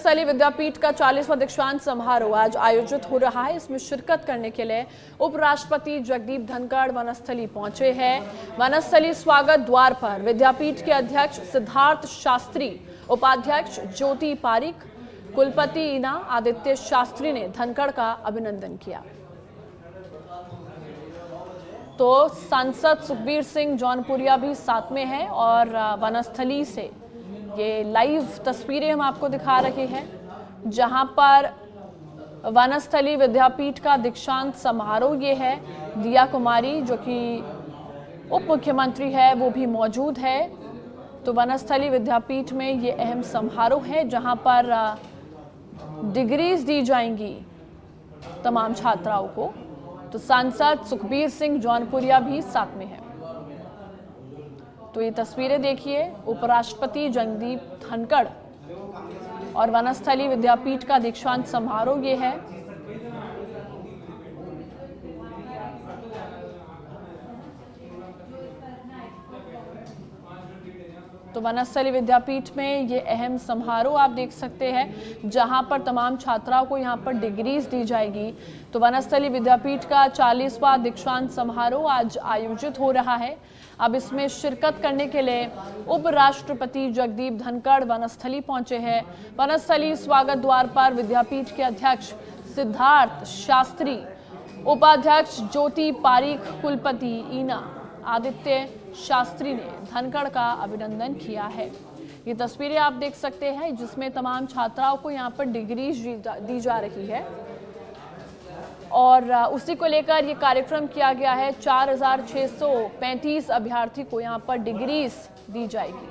स्थली विद्यापीठ का 40वां दीक्षांत समारोह आज आयोजित हो रहा है। इसमें शिरकत करने के लिए उपराष्ट्रपति जगदीप धनखड़ वनस्थली पहुँचे हैं। वनस्थली स्वागत द्वार पर विद्यापीठ के अध्यक्ष सिद्धार्थ शास्त्री, उपाध्यक्ष ज्योति पारिक, कुलपति ईना आदित्य शास्त्री ने धनखड़ का अभिनंदन किया। तो सांसद सुखबीर सिंह जौनपुरिया भी साथ में है और वनस्थली से ये लाइव तस्वीरें हम आपको दिखा रहे हैं, जहाँ पर वनस्थली विद्यापीठ का दीक्षांत समारोह ये है। दिया कुमारी, जो कि उप मुख्यमंत्री है, वो भी मौजूद है। तो वनस्थली विद्यापीठ में ये अहम समारोह है, जहाँ पर डिग्रीज दी जाएँगी तमाम छात्राओं को। तो सांसद सुखबीर सिंह जौनपुरिया भी साथ में है। तो ये तस्वीरें देखिए, उपराष्ट्रपति जगदीप धनखड़ और वनस्थली विद्यापीठ का दीक्षांत समारोह ये है। तो वनस्थली विद्यापीठ में ये अहम समारोह आप देख सकते हैं, जहाँ पर तमाम छात्राओं को यहाँ पर डिग्रीज दी जाएगी। तो वनस्थली विद्यापीठ का 40वां दीक्षांत समारोह आज आयोजित हो रहा है। अब इसमें शिरकत करने के लिए उपराष्ट्रपति जगदीप धनखड़ वनस्थली पहुँचे हैं। वनस्थली स्वागत द्वार पर विद्यापीठ के अध्यक्ष सिद्धार्थ शास्त्री, उपाध्यक्ष ज्योति पारीख कुलपति ईना। आदित्य शास्त्री ने धनखड़ का अभिनंदन किया है। ये तस्वीरें आप देख सकते हैं जिसमें तमाम छात्राओं को यहाँ पर डिग्री दी जा रही है। और उसी को लेकर ये कार्यक्रम किया गया है। 4,635 अभ्यर्थी को यहाँ पर डिग्रीज दी जाएगी।